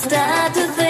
start to think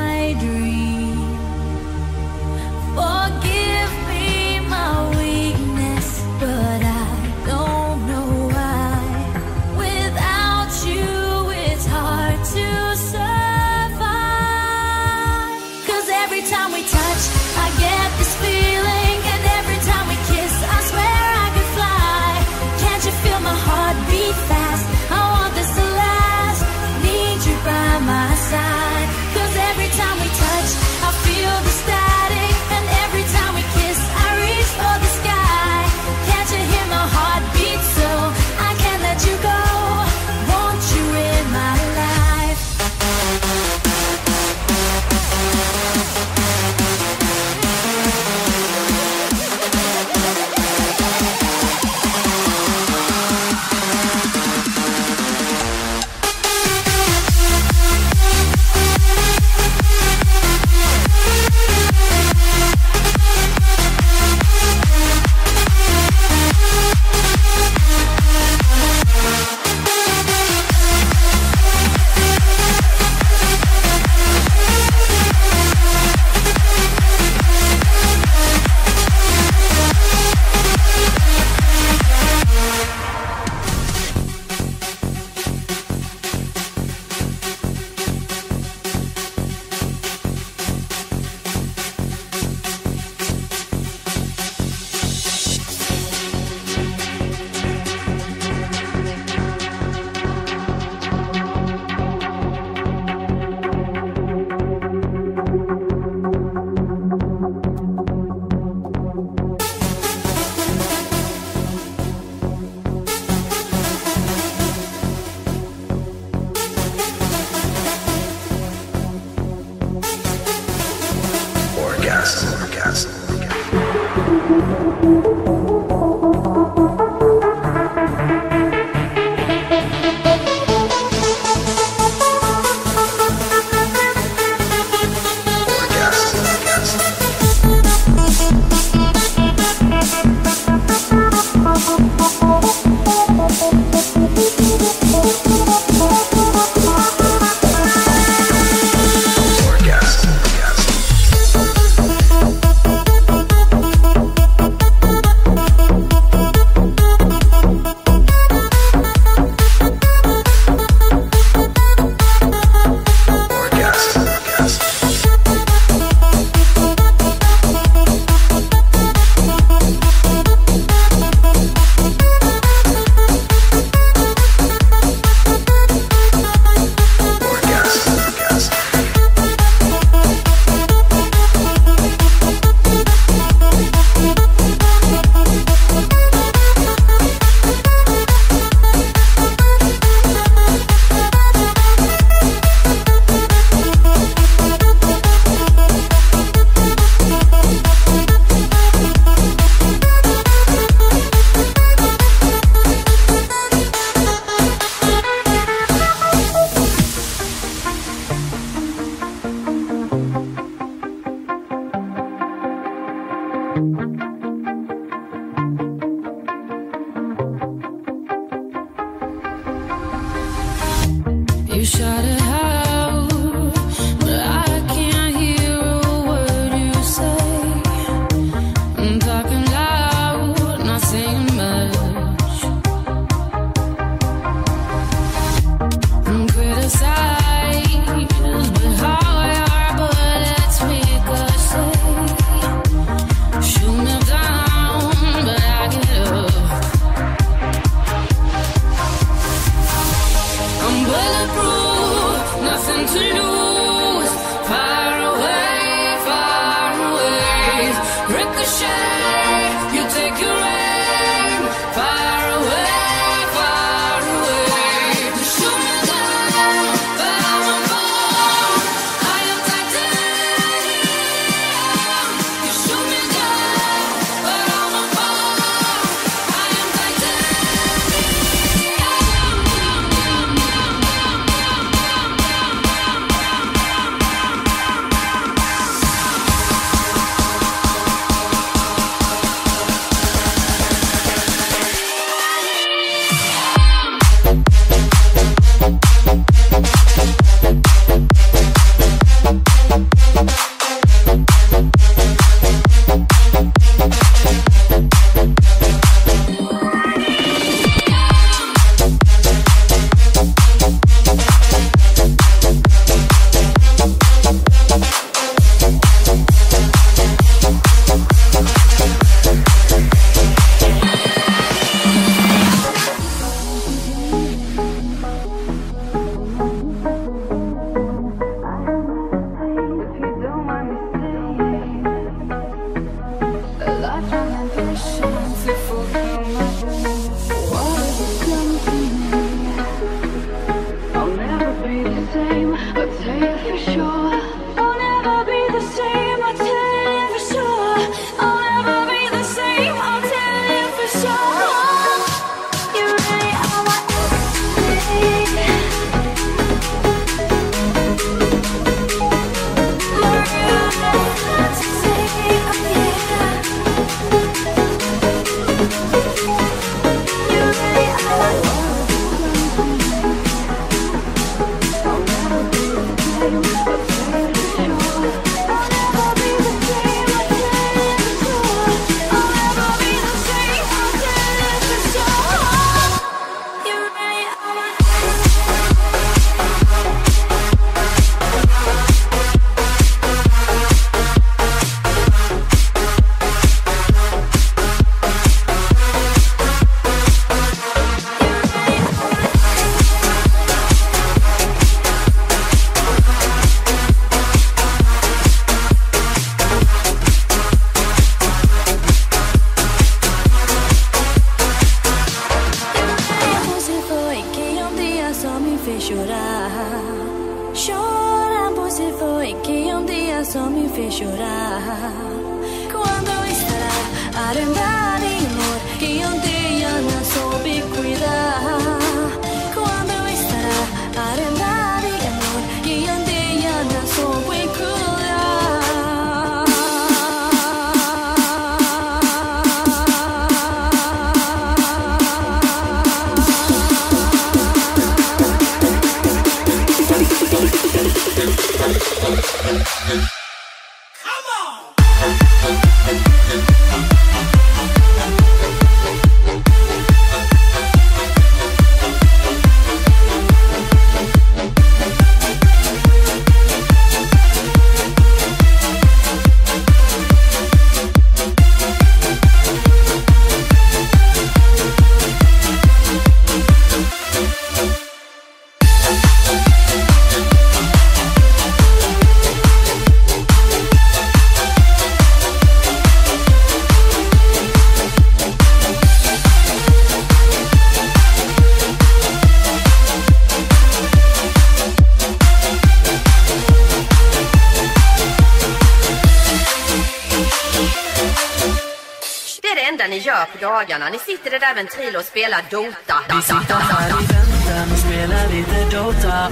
dagarna. Ni sitter i där ventil och spelar Dota. Vi sitter här i väntan och spelar lite Dota.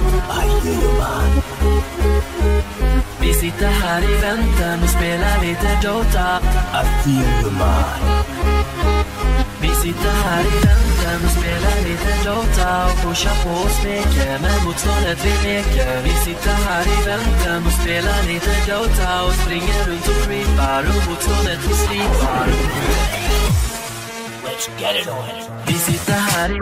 Vi sitter här i väntan och spelar lite Dota. Vi sitter här i väntan och spelar lite Dota och pushar på och smeker med motståndet vi leker. Vi sitter här i väntan och spelar lite Dota och springer runt och creepar och motståndet vi slipar. Let's get it on. This is the Honey.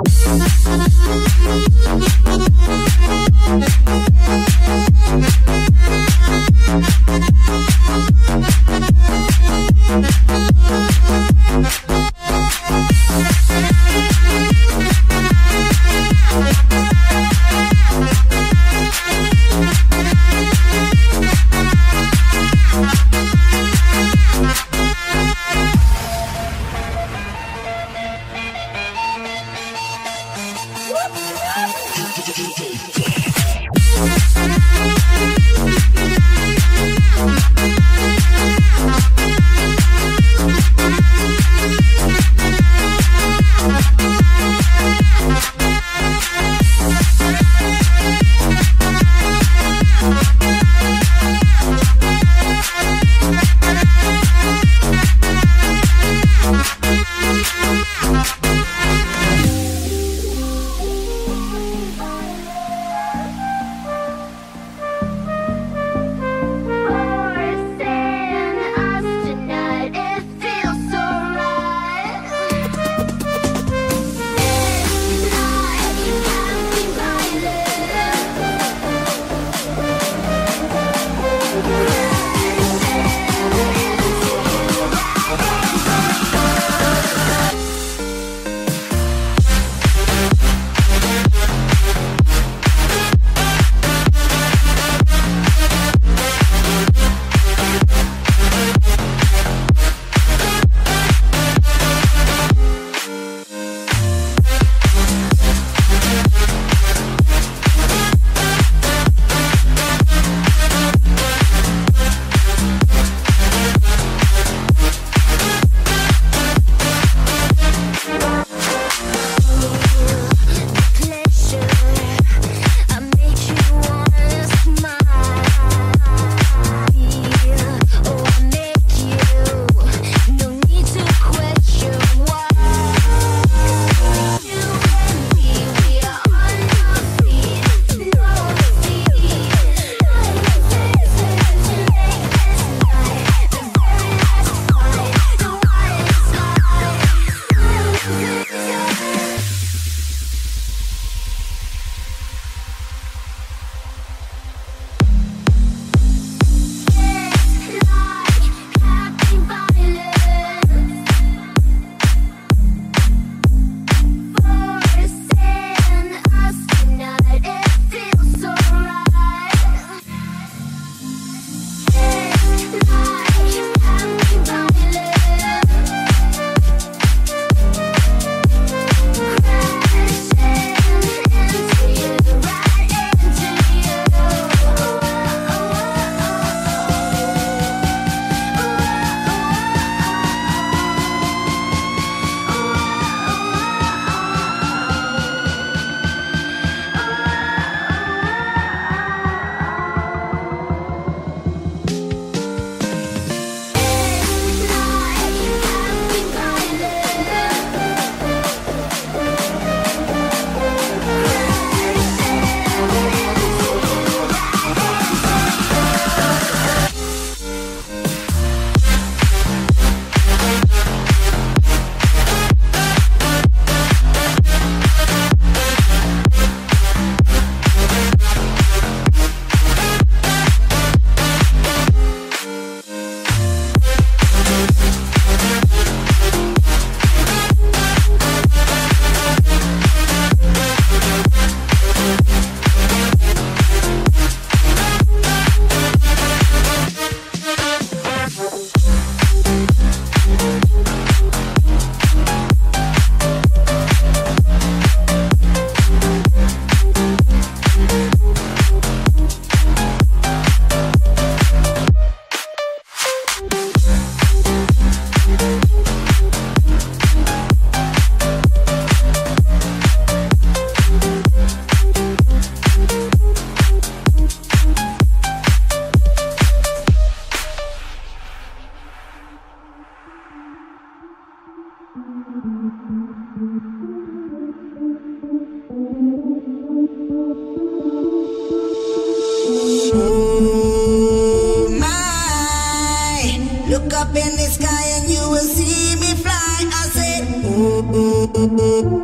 up in the sky and you will see me fly. I said, ooh, ooh, ooh, ooh.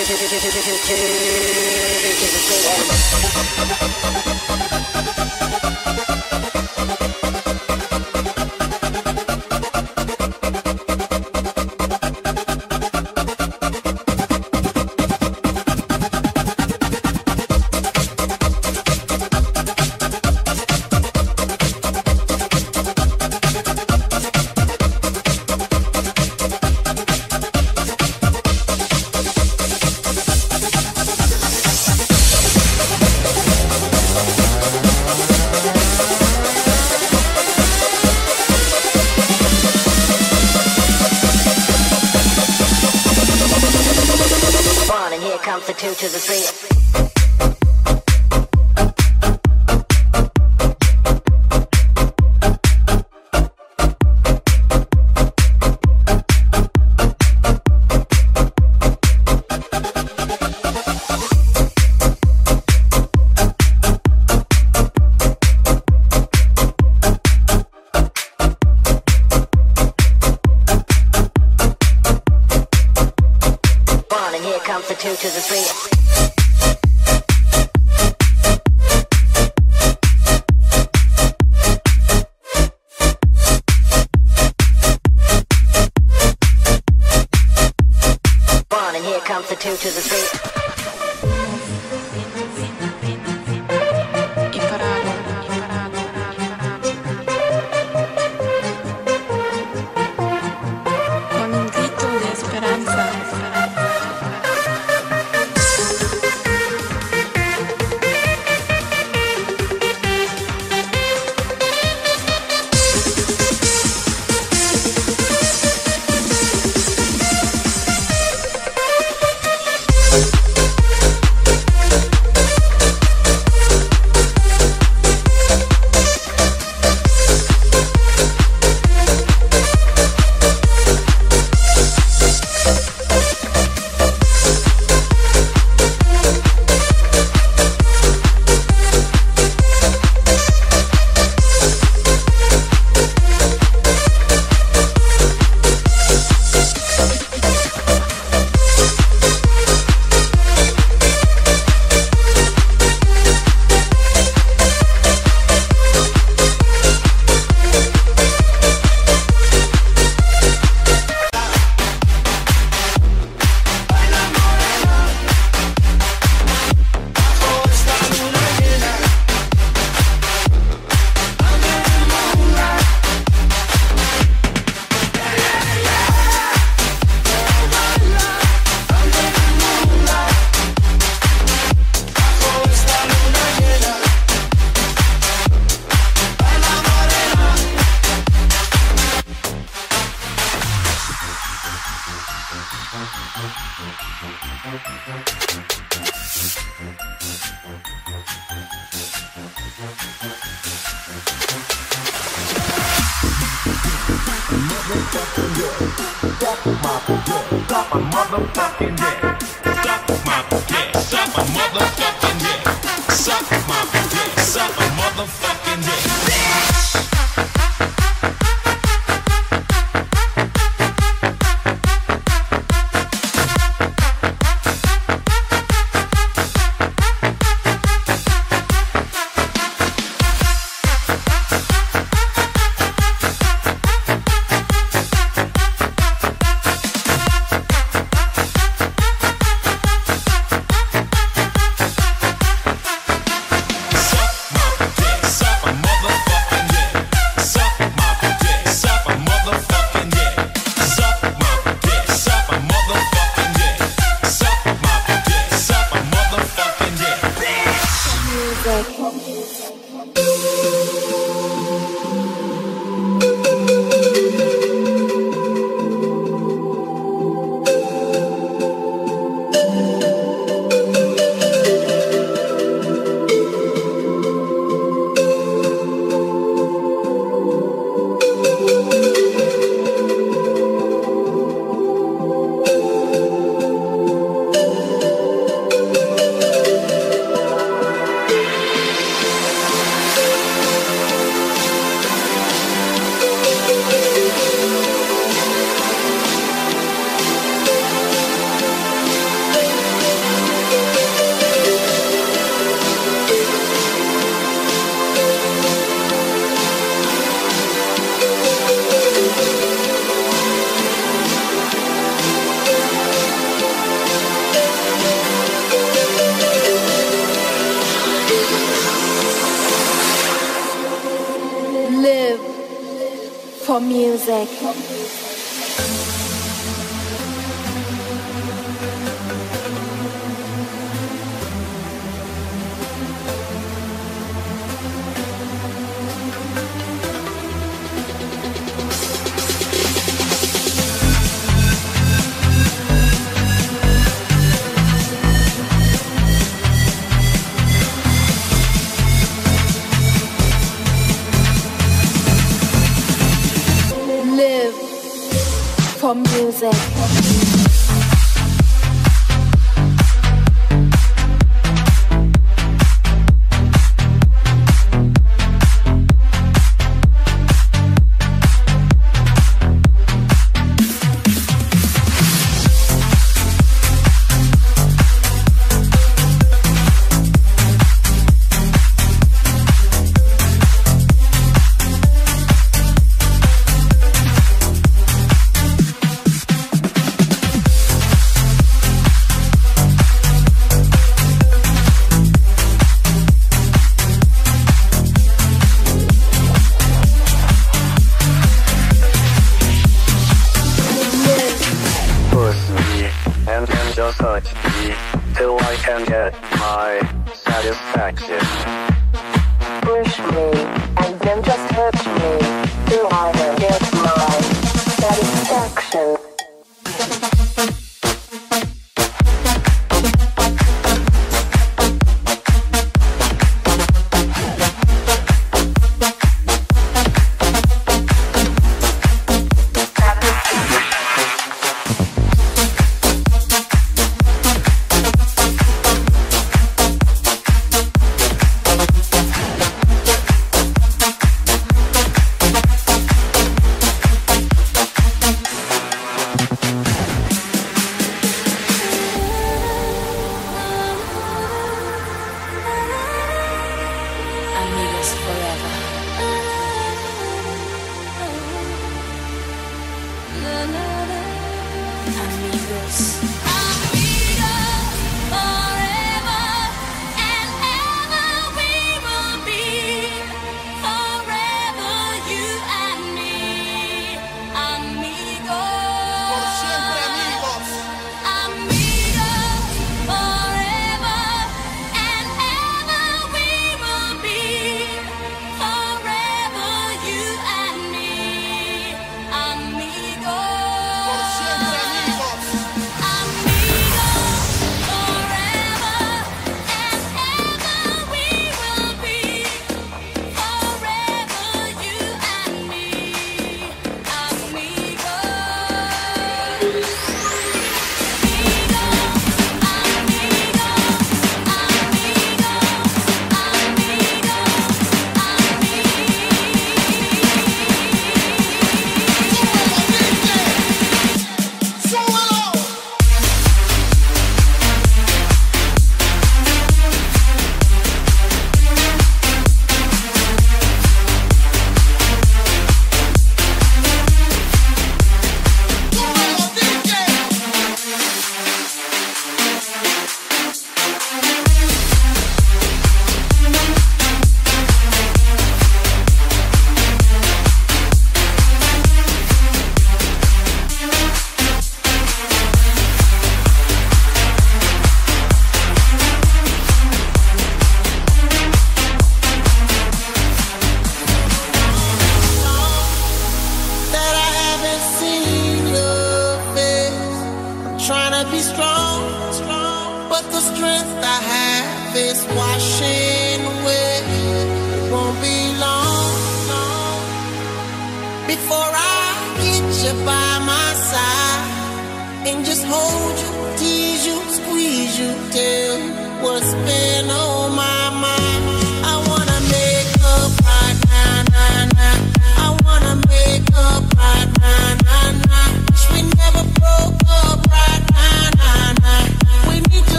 Thank you.